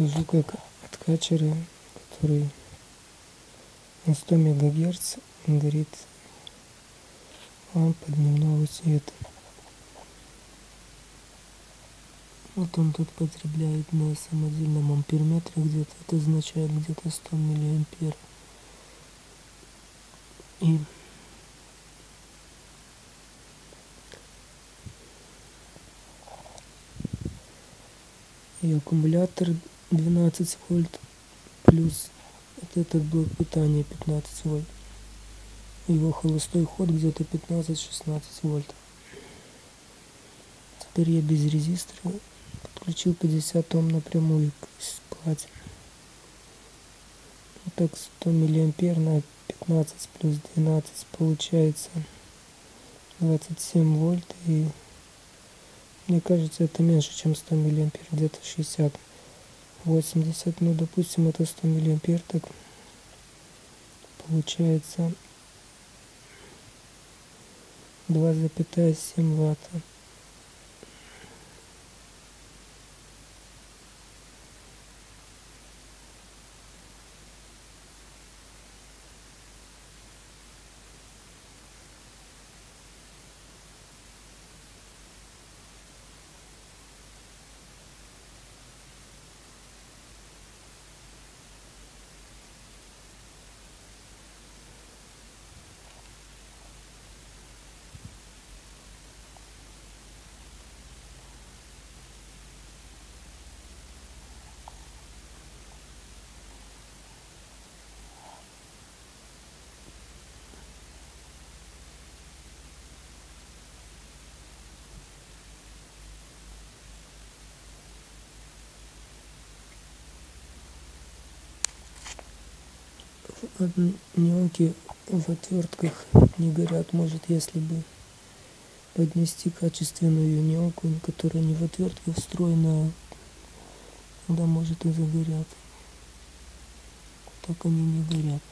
покажу, как от качера, который на 100 мегагерц горит лампа дневного света. Вот он тут потребляет на самодельном амперметре где-то, это означает где-то 100 миллиампер. И и аккумулятор 12 вольт плюс вот этот блок питания 15 вольт. Его холостой ход где-то 15-16 вольт. Теперь я без резистора подключил 50 Ом напрямую к плате вот так 100 миллиампер на 15 плюс 12 получается 27 вольт. И мне кажется, это меньше, чем 100 миллиампер, где-то 60, 80, ну, допустим, это 100 миллиампер, так получается 2,7 ватта. Одни в отвертках не горят. Может, если бы поднести качественную неонку, которая не в отвертке встроена, тогда может и загорят. Так они не горят.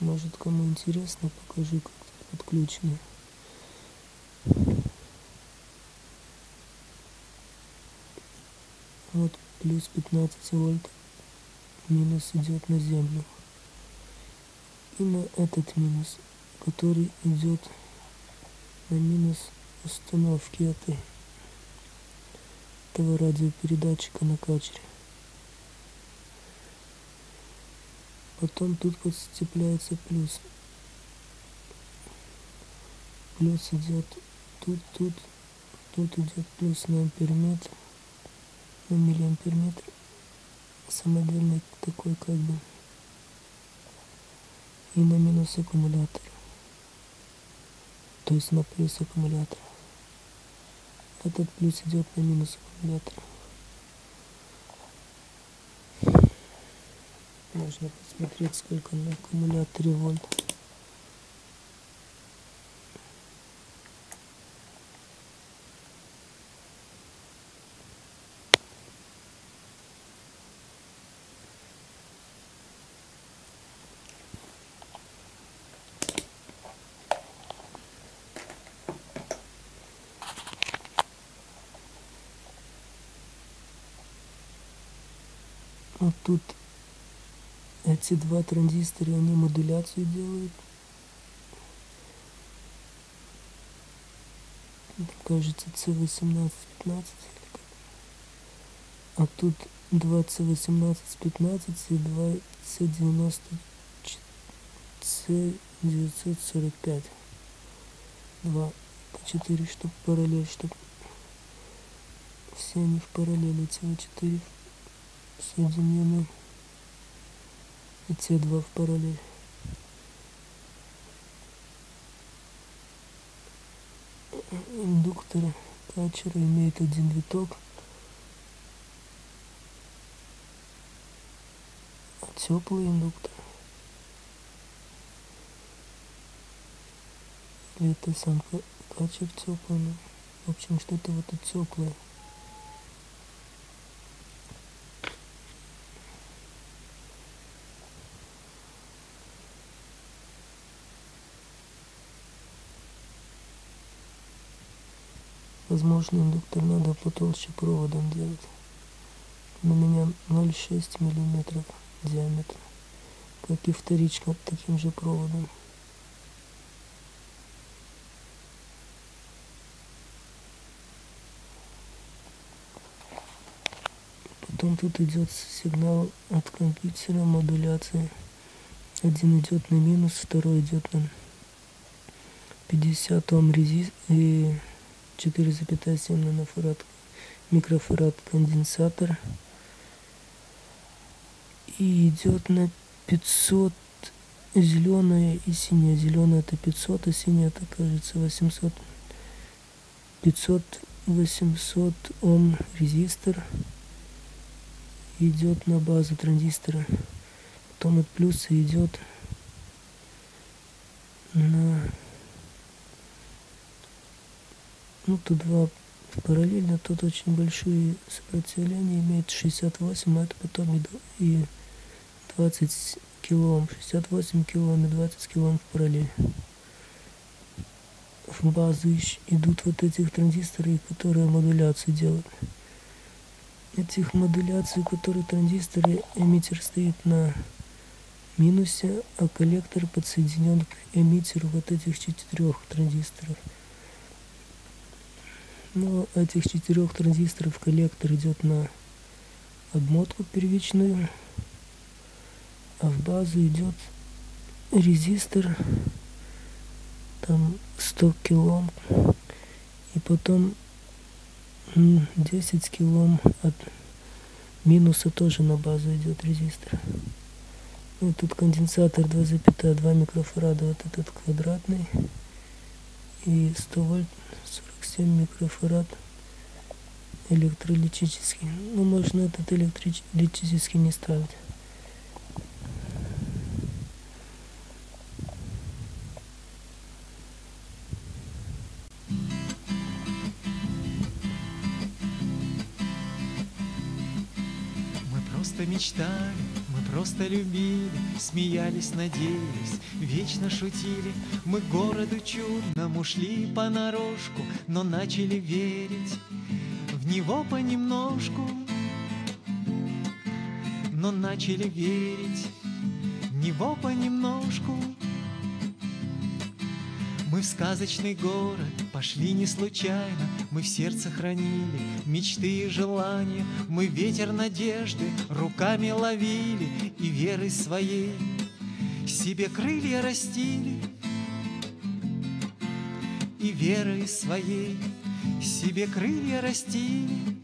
Может, кому интересно, покажу, как тут подключено. Вот плюс 15 вольт, минус идет на землю. И на этот минус, который идет на минус установки этой этого радиопередатчика на качере. Потом тут подцепляется плюс. Плюс идет тут тут. Тут идет плюс на амперметр на миллиамперметр. Самодельный такой как бы. И на минус аккумулятор. То есть на плюс аккумулятора этот плюс идет на минус аккумулятора можно посмотреть сколько на аккумуляторе вольт. Вот тут эти два транзистора, они модуляцию делают. Кажется, C18-15 А тут 2 C18-15 и 2 C90 C945. Два по 4 штук параллель, чтобы все они в параллели, целые 4 соединены и те два в параллель. Индуктор качера имеет один виток. Теплый индуктор. Это сам качер теплый, в общем, что-то вот это теплое. Возможно, индуктор надо потолще проводом делать. У меня 0,6 миллиметров диаметр, как и вторичка таким же проводом. Потом тут идет сигнал от компьютера модуляции. Один идет на минус, второй идет на 50 Ом резист и 4,7 нанофарад микрофарад конденсатор и идет на 500 зеленая и синяя. Зеленая это 500, а синяя это кажется 800. 500 800 Ом резистор идет на базу транзистора. Потом от плюса идет на ну тут два параллельно тут очень большие сопротивления имеет 68 а это потом и 20 килоом 68 килоом и 20 килоом в параллель. В базу идут вот этих транзисторы которые модуляцию делают. Этих модуляций которые транзисторы эмиттер стоит на минусе а коллектор подсоединен к эмиттеру вот этих четырех транзисторов но этих четырех транзисторов коллектор идет на обмотку первичную, а в базу идет резистор там 100 килом и потом 10 килом от минуса тоже на базу идет резистор. Ну, тут конденсатор 2,2 микрофарада, вот этот квадратный и 100 вольт 47 микрофарад электролитический. Ну, можно этот электролитический не ставить. Мы просто любили, смеялись, надеялись, вечно шутили. Мы городу чудному шли понарошку, но начали верить в него понемножку. Но начали верить в него понемножку. Мы в сказочный город пошли не случайно, Мы в сердце хранили мечты и желания, Мы ветер надежды руками ловили И верой своей себе крылья растили. И верой своей себе крылья растили.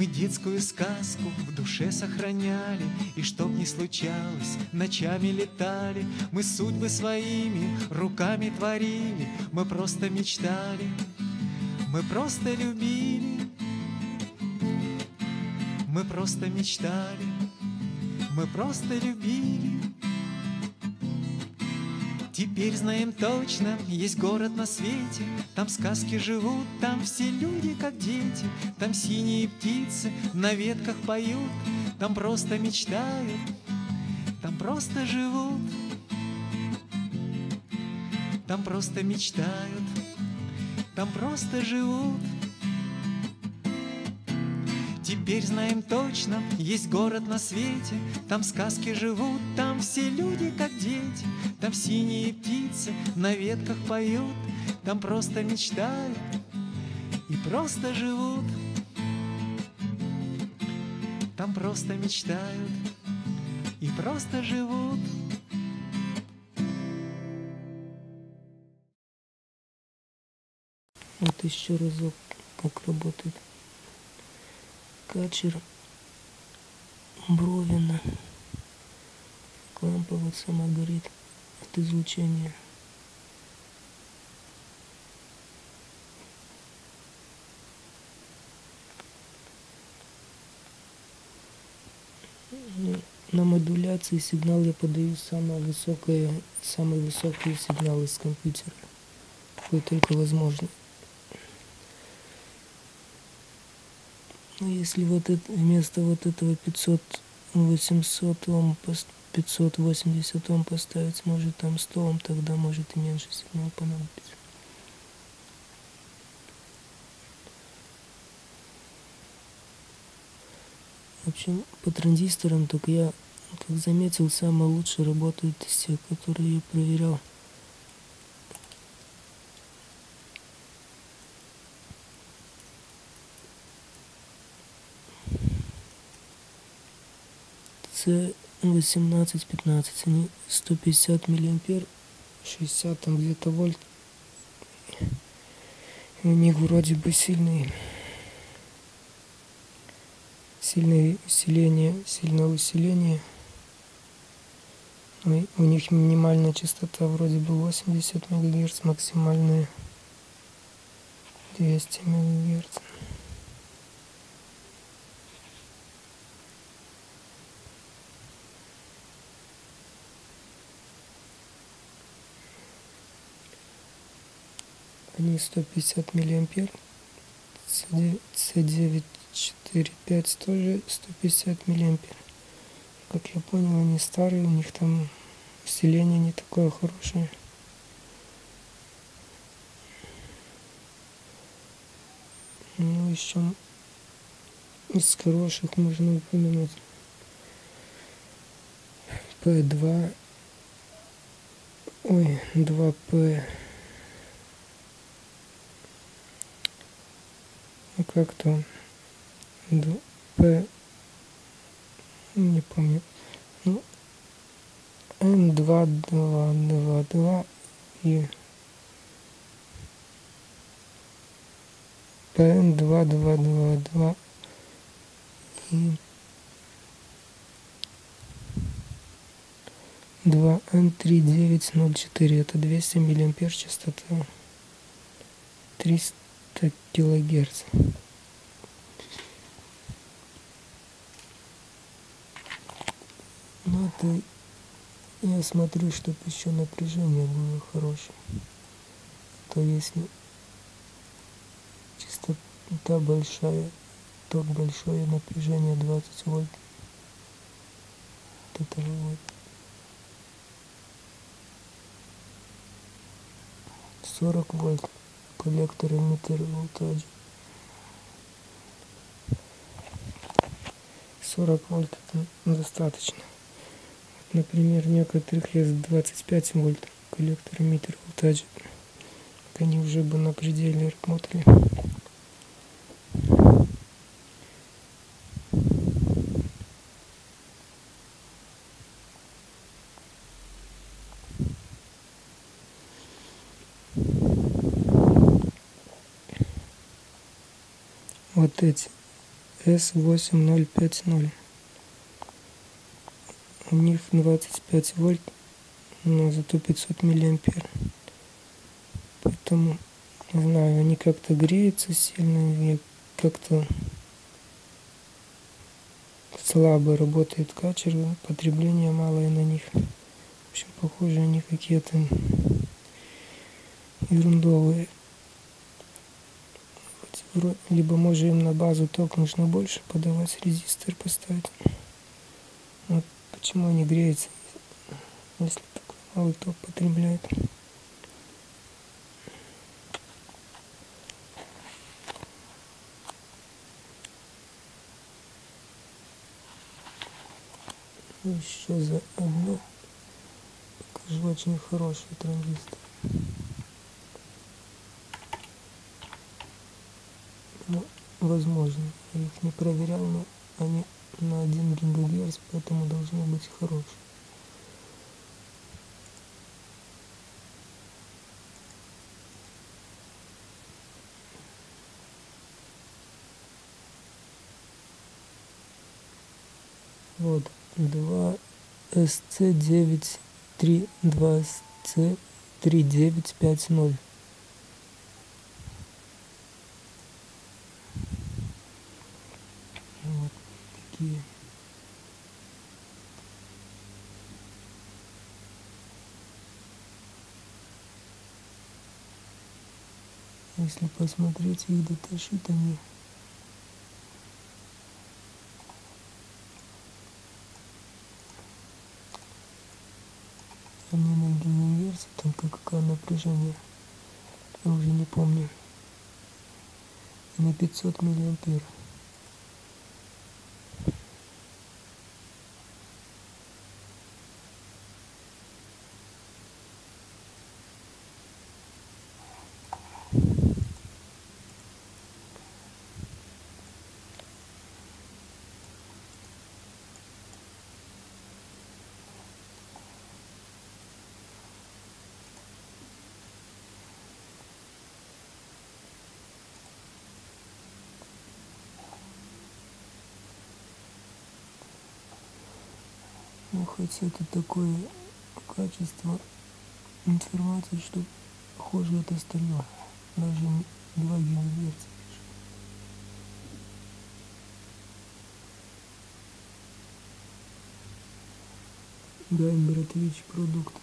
Мы детскую сказку в душе сохраняли, И чтоб не случалось, ночами летали, Мы судьбы своими руками творили, Мы просто мечтали, мы просто любили, Мы просто мечтали, мы просто любили. Теперь знаем точно, есть город на свете, Там сказки живут, там все люди как дети, Там синие птицы на ветках поют, Там просто мечтают, там просто живут, Там просто мечтают, там просто живут. Теперь знаем точно, есть город на свете, Там сказки живут, там все люди как дети, Там синие птицы на ветках поют, Там просто мечтают и просто живут. Там просто мечтают и просто живут. Вот еще разок, как работает качер Бровина. Лампа вот сама горит от излучения. на модуляции сигнал я подаю самое высокое, самый высокий сигнал из компьютера, какой только возможно. Но если вот это, вместо вот этого 500 800 Ом 580 Ом поставить, может там 100 Ом, тогда может и меньше сигнал понадобится. В общем, по транзисторам только я, как заметил, самые лучшие работают из тех, которые я проверял. С18-15, они 150 миллиампер, 60 там где-то вольт. И у них вроде бы сильный сильное усиление, сильное усиление. У них минимальная частота вроде бы 80 МГц, максимальная 200 МГц. Они 150 миллиампер, C9 4, 5 тоже 150 миллиампер. Как я понял, они старые, у них там усиление не такое хорошее. Ну, еще из хороших можно упомянуть P2, ой, 2P, ну как то П, не помню, ну, Н2, 2, 2, 2 и ПН 2, 2, 2, 2 и 2 N3904 это 200 миллиампер частота. 300 килогерц. Ну это я смотрю, чтобы еще напряжение было хорошее. То если частота большая, ток большое, напряжение 20 вольт. Вот этого вот. 40 вольт коллектор эмиттер волтажа. 40 вольт это достаточно. Например, некоторых есть 25 вольт коллектор эмиттер волтажа. Они уже бы на пределе работали. Эти S8050 у них 25 вольт, но зато 500 миллиампер. Поэтому, не знаю, они как-то греются сильно и как-то слабо работает качер, потребление малое на них. В общем, похоже, они какие-то ерундовые. Либо может им на базу ток нужно больше подавать, резистор поставить. Вот Почему они греются, если такой малый ток потребляют? Еще за одно покажу очень хороший транзистор. Ну, возможно, я их не проверял, но они на 1 гигагерц, поэтому должно быть хорошее. Вот, 2 SC9 3 2 C 3950. Вот такие Если посмотреть их даташит, они они на гигаверсе, только какое напряжение, я уже не помню, и на 500 миллиампер. Хоть это такое качество информации, что похоже от остального. Даже 2 гигагерца. Гайм Братович продукта.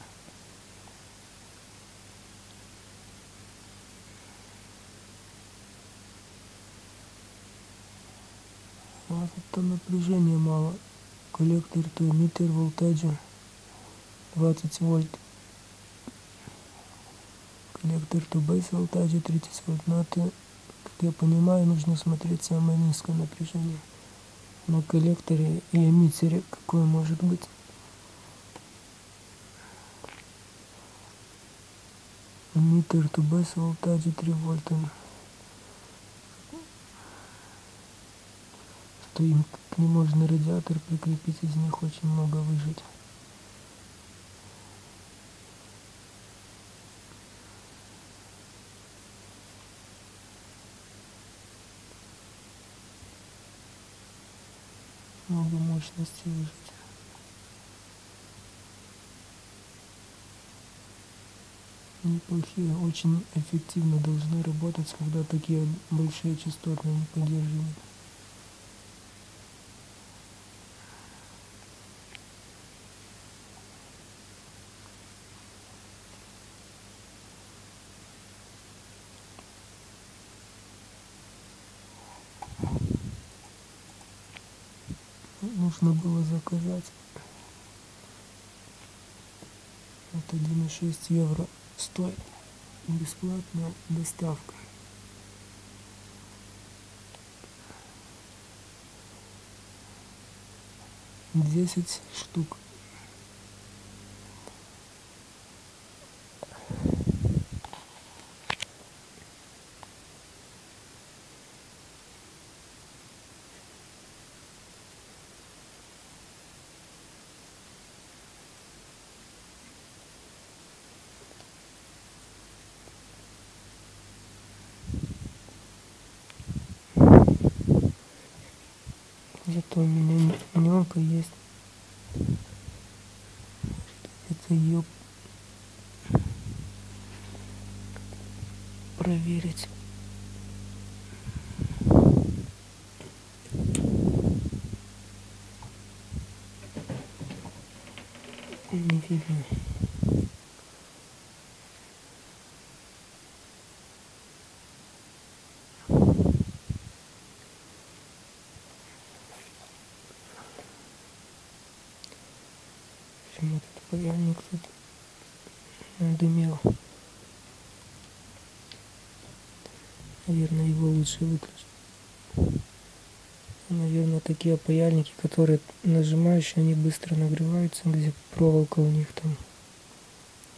А тут напряжения мало коллектор то метр волтажа 20 вольт. Коллектор то бейс волтажа 30 вольт но это как я понимаю нужно смотреть самое низкое напряжение на коллекторе и эмиттере какое может быть. Эмиттер то бейс волтажа 3 вольта что им к нему можно радиатор прикрепить, из них очень много выжить. Много мощности выжить. неплохие, очень эффективно должны работать, когда такие большие частотные не поддерживают. Нужно было заказать. Это 1,6 евро стоит. Бесплатная доставка. Десять штук. Зато у меня нянька есть. Это ее проверить. Не. Паяльник тут дымел. Наверное, его лучше выключить. Наверное, такие паяльники, которые нажимаешь, они быстро нагреваются, где проволока у них там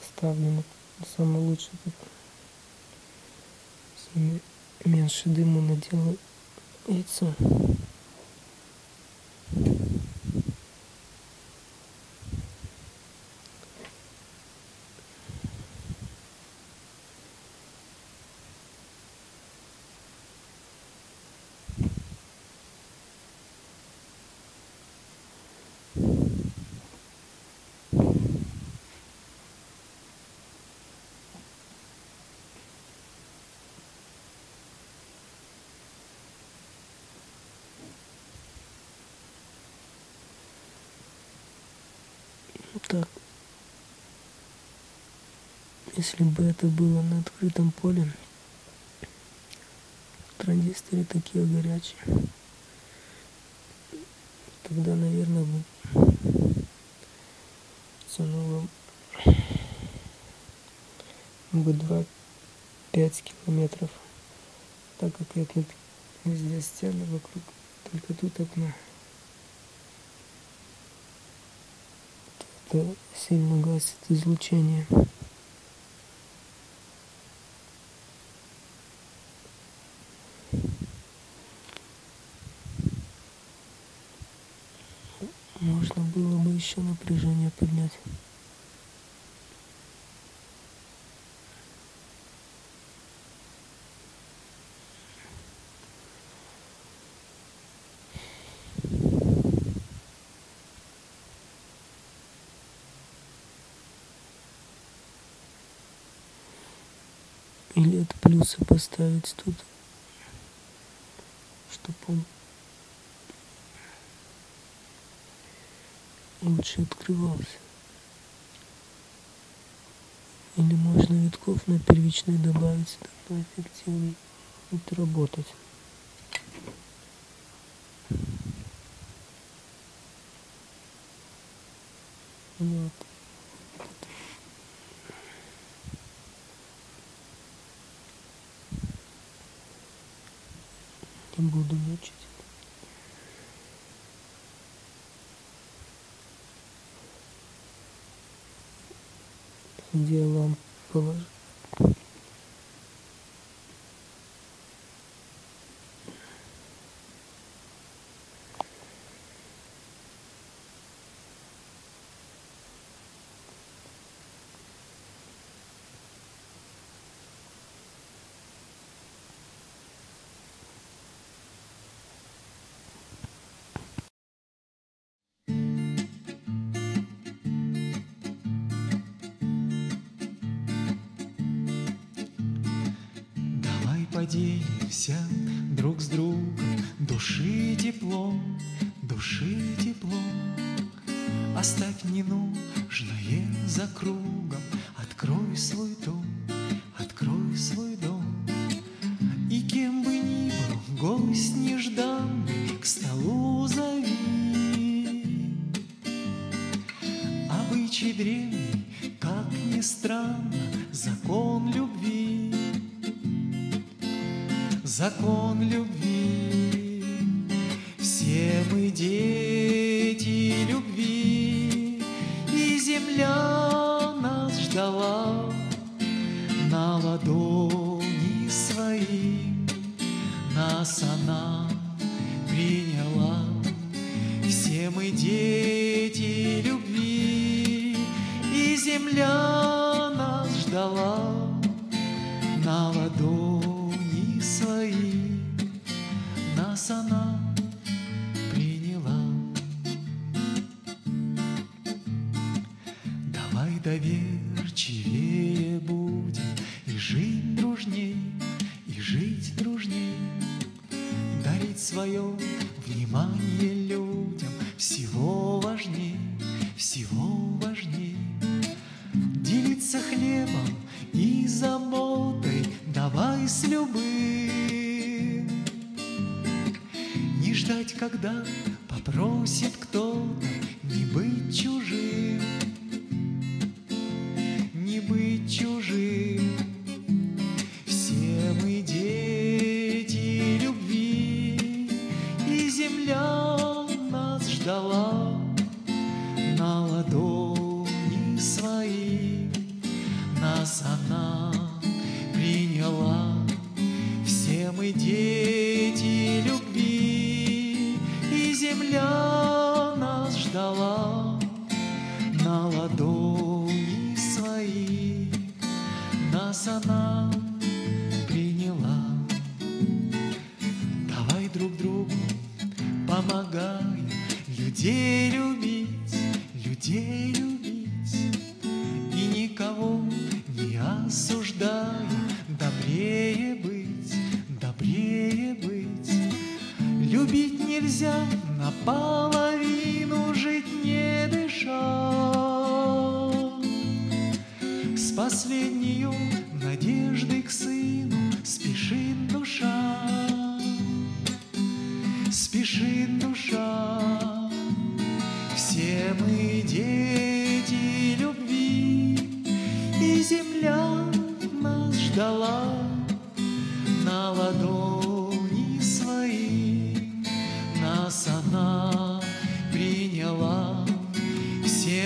вставлена. Самое лучшее меньше дыма наделает яйцо. Так. Если бы это было на открытом поле, транзисторы такие горячие. Тогда, наверное, бы тянуло бы 2-5 километров, так как это везде стены вокруг, только тут окно. Сильно гасит излучение. Можно было бы еще напряжение поднять. Или от плюса поставить тут, чтобы он лучше открывался. Или можно витков на первичный добавить, тогда эффективнее будет работать. Вот. Не буду мучить. Где поделимся друг с другом души теплом, души теплом. Оставь ненужное за кругом, открой свой дом, открой свой дом. И кем бы ни был гость нежданный, к столу зови. Обычай древний, как ни странно, закон любви. Закон любви. Все мы дети любви, и земля нас ждала на ладони своим. Нас она приняла. Все мы дети любви, и земля нас ждала дарить свое внимание людям всего важней, всего важней. Делиться хлебом и заботой давай с любым. Не ждать, когда попросит кто-то не быть чужим, Нас она приняла. Давай друг другу помогай людей любить, людей любить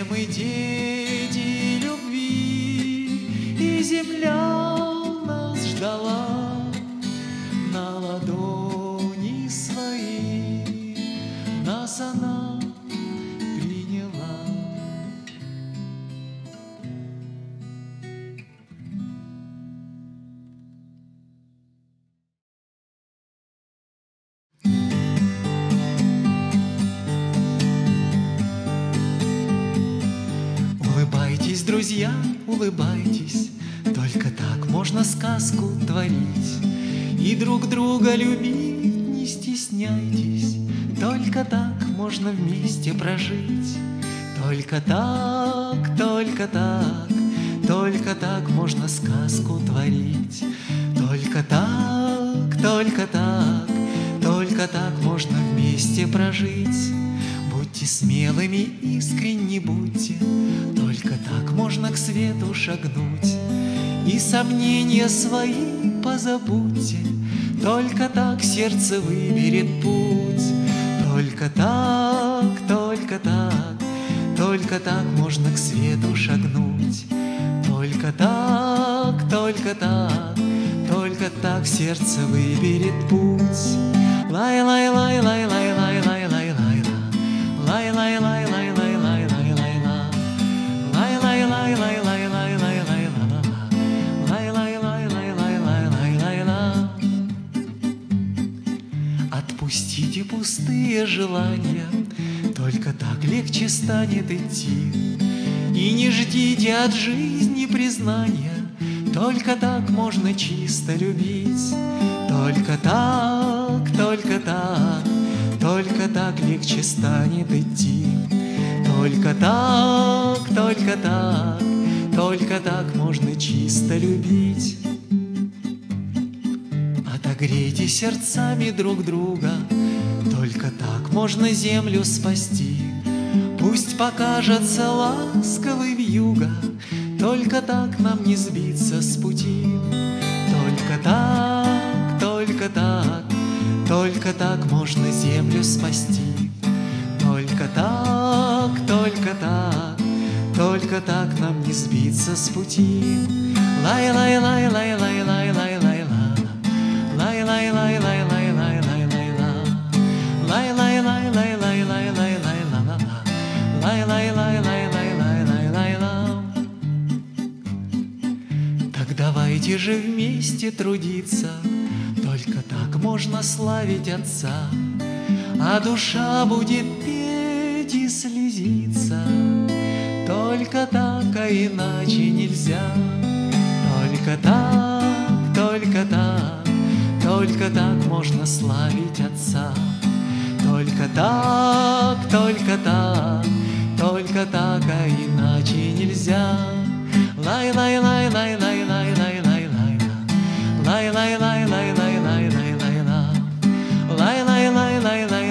мы дети любви, и земля нас ждала на ладони свои. Нас она улыбайтесь, Только так можно сказку творить И друг друга любить не стесняйтесь, Только так можно вместе прожить. Только так, только так, Только так можно сказку творить. Только так, только так, Только так можно вместе прожить. Будьте смелыми, искренне будьте, Только так можно к свету шагнуть. И сомнения свои позабудьте, Только так сердце выберет путь. Только так, только так, Только так можно к свету шагнуть. Только так, только так, Только так сердце выберет путь. Лай-лай-лай-лай-лай-лай-лай. Отпустите пустые желания, Только так легче станет идти. И не ждите от жизни признания, Только так можно чисто любить. Только так, только так. Только так легче станет идти. Только так, только так, Только так можно чисто любить. Отогрейте сердцами друг друга, Только так можно землю спасти. Пусть покажется ласковый вьюга, Только так нам не сбиться с пути. Только так, Только так можно землю спасти. Только так, только так, Только так нам не сбиться с пути. Лай-лай-лай-лай-лай-лай-лай-лай-ла. Лай-лай-лай-лай-лай-лай-лай-лай-ла. Лай-лай-лай-лай-лай-лай-лай-ла-ла. Лай-лай-лай-лай-лай-лай-лай-ла. Так давайте же вместе трудиться, Только так можно славить Отца, А душа будет петь и слезиться. Только так, а иначе нельзя. Только так, только так, Только так можно славить Отца. Только так, только так, Только так, а иначе нельзя. Лай-лай-лай-лай-лай-лай-лай-лай-лай. Лай-лай-лай-лай-лай. 来来来来来。